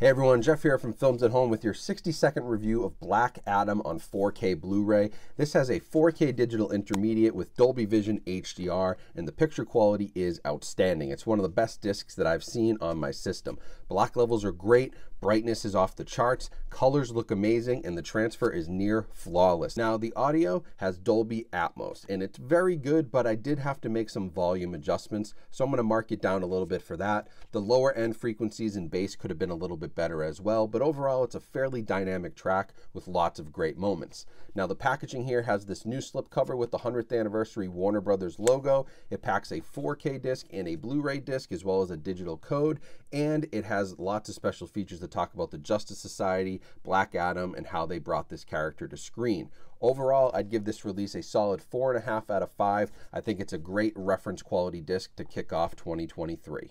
Hey everyone, Jeff here from Films at Home with your 60 second review of Black Adam on 4K Blu ray. This has a 4K digital intermediate with Dolby Vision HDR, and the picture quality is outstanding. It's one of the best discs that I've seen on my system. Black levels are great, brightness is off the charts, colors look amazing, and the transfer is near flawless. Now, the audio has Dolby Atmos, and it's very good, but I did have to make some volume adjustments, so I'm going to mark it down a little bit for that. The lower end frequencies and bass could have been a little bit bit better as well, but overall it's a fairly dynamic track with lots of great moments. Now the packaging here has this new slipcover with the 100th anniversary Warner Brothers logo. It packs a 4K disc and a Blu-ray disc as well as a digital code, and it has lots of special features that talk about the Justice Society, Black Adam, and how they brought this character to screen. Overall, I'd give this release a solid 4.5 out of 5. I think it's a great reference quality disc to kick off 2023.